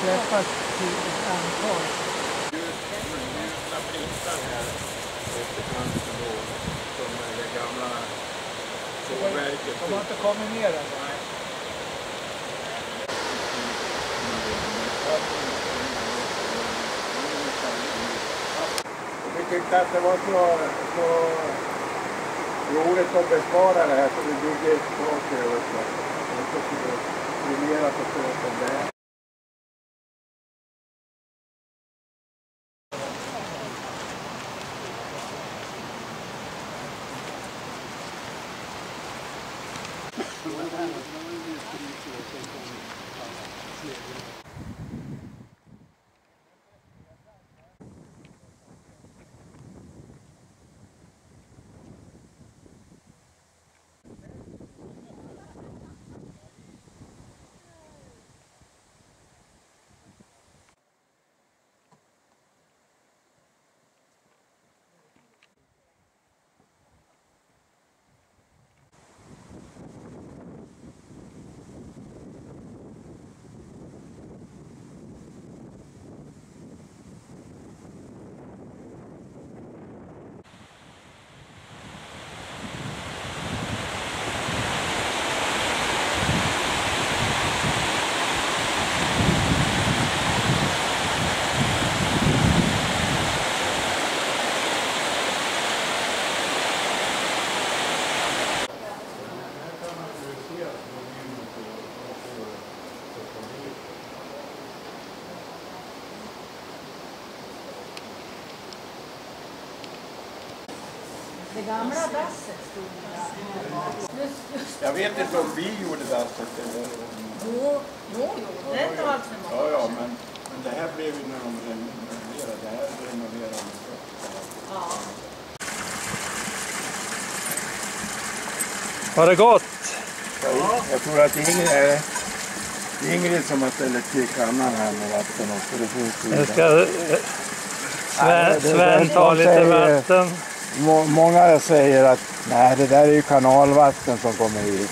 Släppas till ett antal. Ljusna plintar här efter kanten då, som det gamla sågverket De har inte kommit ner än. Vi tyckte att det var så, så roligt att bespara det här så vi bygger ett tak över så det skulle bli mera försök än det är. Det gamla dasset stod där. Jag vet inte om vi gjorde dasset eller... Jo, jo, jo. Det är inte alls för Ja, många. ja, men, men det här blev ju när de renoverade. Det här renoverade de. Ja. Har det gått? Jag tror att Ingrid är Ingrid som har ställt till kannan här med vatten också. Det finns ju ska Sven, Sven det- ta de lite säger- vatten. Må, många säger att nej, det där är ju kanalvatten som kommer hit.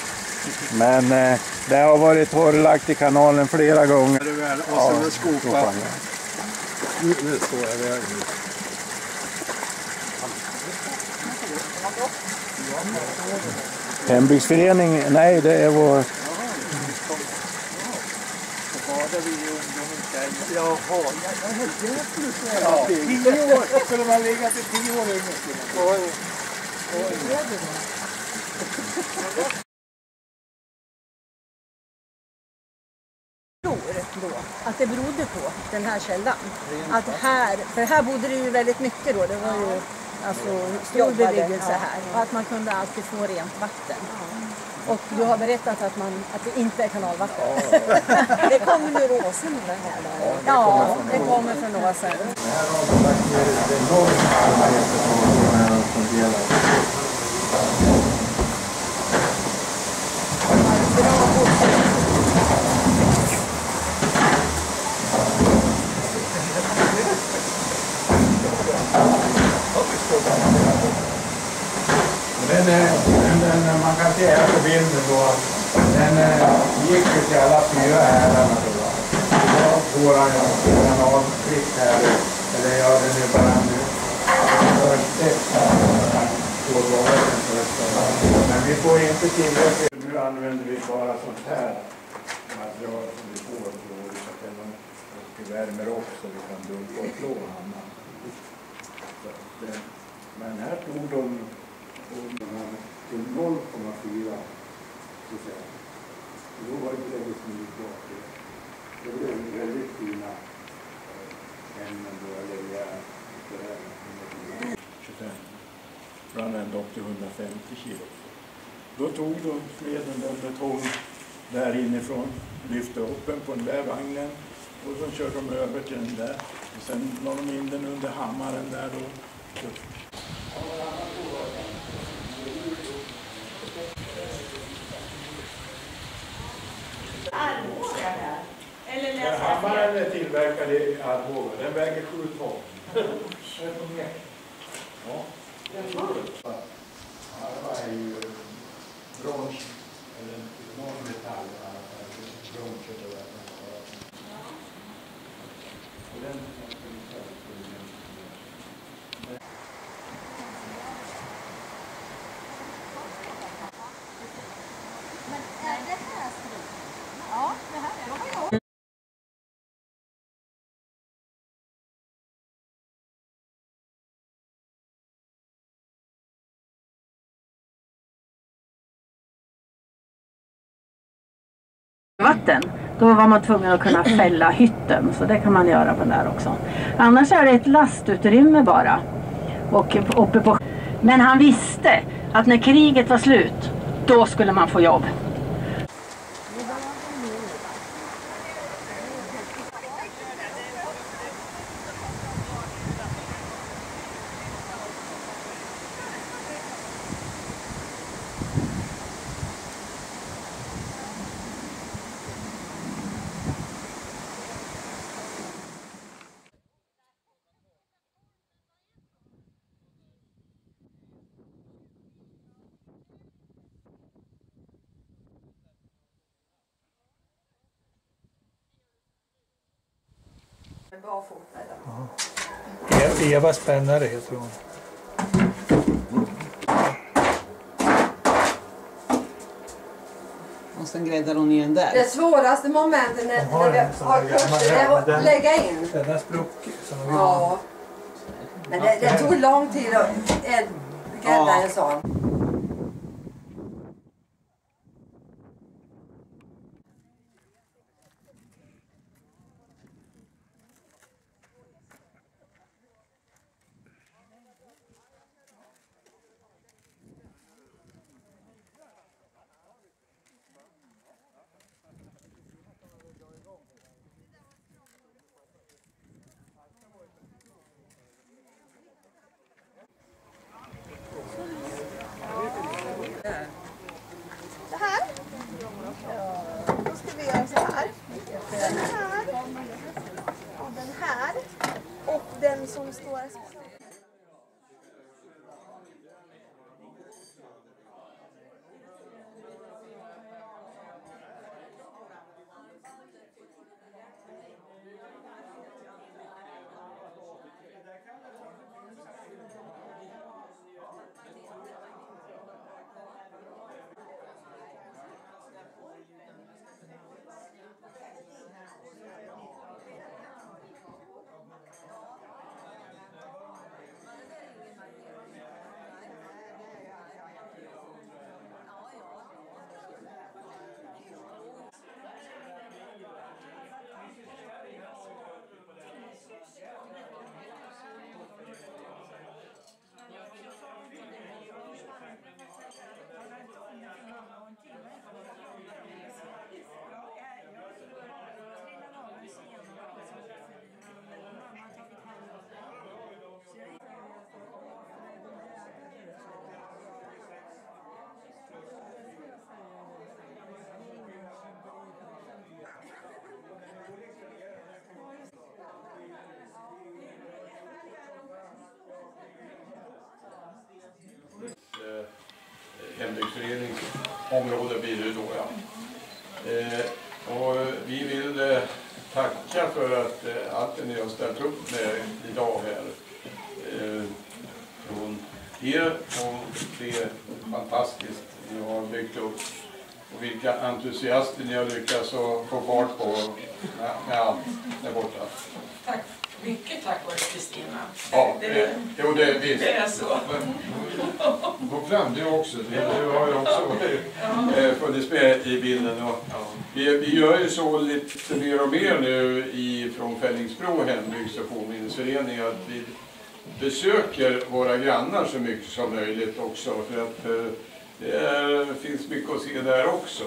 Men eh, det har varit torrlagt i kanalen flera gånger. Och sen en skopa. Nu, nu står jag vägen. Hembygdsförening, nej det är vår... Jaha, jag jag är jävligt ja, Tio år, skulle man ligga till tio år yngre skulle man. tror då att det berodde på den här källan. Att här, för här bodde det ju väldigt mycket då. Det var ju alltså, stor bebyggelse här. Och att man kunde alltid få rent vatten. Och du har berättat att, man, att det inte är kanalvatten. Det kommer ur åsen det här då. Ja, det kommer från åsen. Här har de lagt ner ett enormt de här som fungerar. Den, den, eh, eh, man kan se här på bilden då att den eh, gick ju till alla fyra härarna Idag går han ju kanalfritt här, eller ja, den är bara nu. Men vi får inte tillräckligt. Nu använder vi bara sånt här material som vi får olika ställen. Och vi värmer upp så vi kan dumpa och slå hamnar. Så att, eh, Men här tog de till 0,4 procent. Då var det väldigt mjukbart. Det blev väldigt fina eh, ämnen då, eller järn. och det där. 25. Ibland ända upp till 150 kilo. Då tog de smeden den betong där inifrån, lyfte upp den på den där vagnen Och så kör de över till den där. Och sen la de in den under hammaren där då. Den hammaren är tillverkad i Arboga. Den väger 7 ton. Ja. Arva är ju برونش النوع بتاع برونش vatten, då var man tvungen att kunna fälla hytten. Så det kan man göra på den där också. Annars är det ett lastutrymme bara. Och uppe på... Men han visste att när kriget var slut, då skulle man få jobb. E- Eva Spännare heter hon. Och sen gräddar hon i den där. Det svåraste momentet när, när vi har kurser är att lägga in. Den har spruckit. Ja. Men det, det tog lång tid att grädda Ja. en sån. Område blir det då. Ja. Eh, och vi vill eh, tacka för att eh, allt det ni har ställt upp med idag här. Eh, från er och det är fantastiskt ni har byggt upp. Och vilka entusiaster ni har lyckats få fart på med, med allt där borta. Tack. Mycket tack vare Kristina. Ja, det, eh, jo det visst. det är så. Gå fram du också. Du, du har ju också eh, funnits med i bilden. Och vi, vi gör ju så lite mer och mer nu i, från Fällingsbro hembygds och fornminnesförening att vi besöker våra grannar så mycket som möjligt också. För att eh, det är, finns mycket att se där också.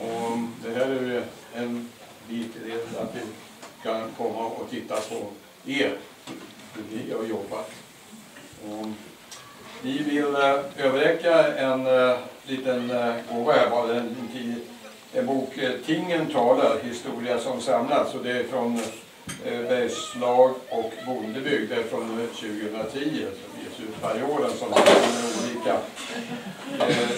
Och det här är ju en bit i det kan komma och titta på er hur ni har jobbat. Och vi vill eh, överräcka en eh, liten eh, gåva här, en, en, en bok, Tingen talar, historia som samlats. Och det är från Bergslag och Bondebygd, det är från 2010. Som ges ut varje år som med olika eh,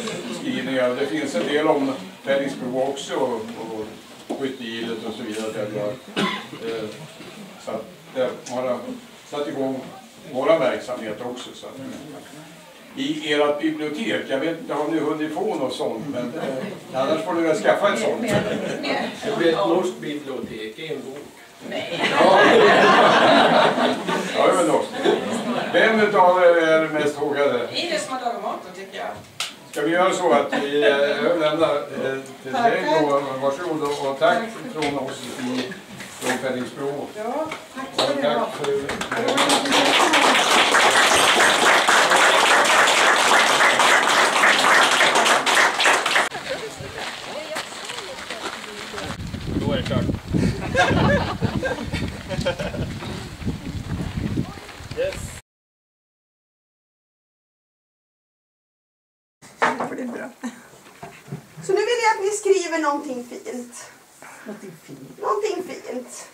skrivningar. Det finns en del om Fällingsbro också och, och skyttegillet och så vidare. Där, eh, så att det har satt igång våra verksamheter också. Så att, I ert bibliotek, jag vet inte, har ni hunnit få något sånt? Men eh, annars får ni väl skaffa ett sånt. Det blir ett norskt bibliotek, en bok. Ja, det är väl något. Vem utav er är mest hågade? Ines som har lagat maten tycker jag. Ska vi göra så att vi eh, överlämnar eh, till dig då, varsågod och tack från oss i från. Ja, tack ska du ha. Då är det klart. yes. Bra. Så nu vill jag att ni skriver någonting fint. Någonting fint. Någonting fint.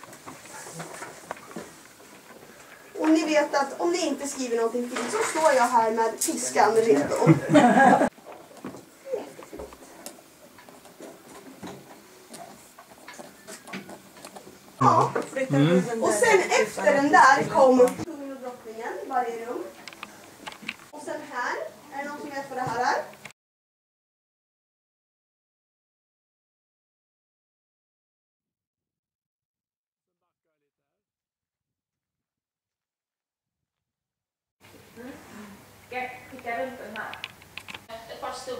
Och ni vet att om ni inte skriver någonting fint så står jag här med piskan redo. Ja. Och sen efter den där kom kungen och drottningen i varje rum. Och sen här, är det någon som vet vad det här är? Ska jag skicka runt den här?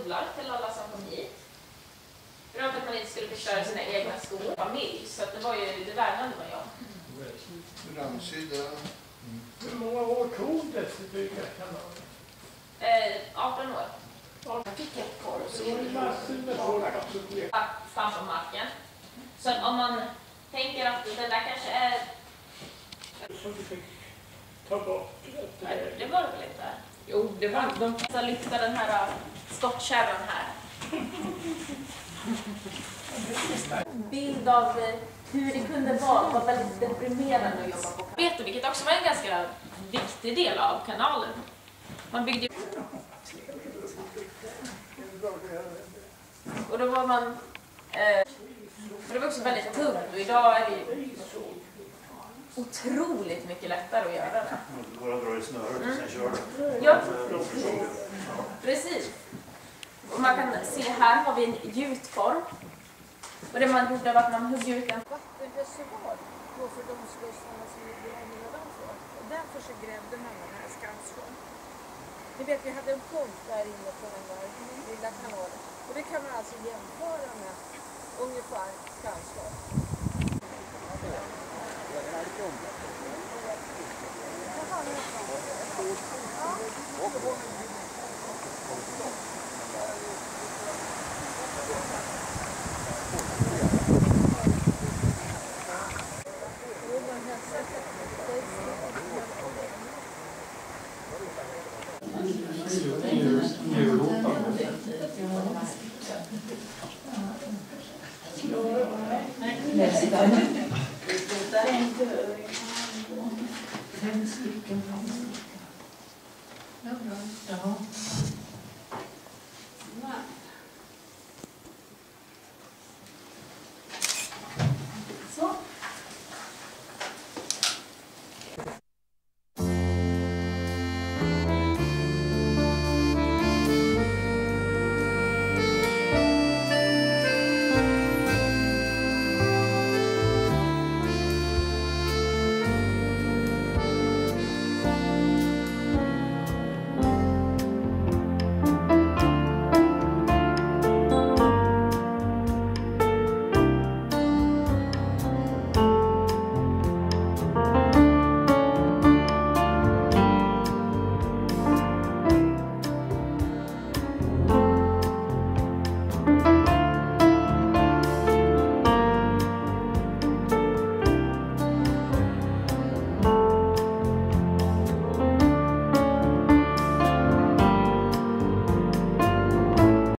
Stövlar till alla som kom hit. För att man inte skulle förstöra sina egna skor. Familj, så att det var ju, det värnade man ju om. Framsida. Hur många år tog det att bygga kanalen? Eh, 18 år. Jag fick ett korv så Det var massor med folk som blev att stampa marken. Så om man tänker att det där kanske är... som vi fick ta bort. Det var det väl inte? Jo, det var de ska lyfta den här skottkärran här. Bild av eh, hur det kunde vara, var väldigt deprimerande att jobba på du, vilket också var en ganska viktig del av kanalen. Man byggde Och då var man... Eh, och det var också väldigt tungt och idag är det otroligt mycket lättare att göra det. Bara dra i snöret och sen kör du. Ja, precis. Och man kan se här har vi en gjutform. Och det man gjorde var att man högg ut en vattenreservoar då för de slussarna som ligger nedanför. Och därför så grävde man den här Skansjön. Ni vet, vi hade en pump där inne på den där lilla kanalen. Och det kan man alltså jämföra med ungefär Skansjön. Ja.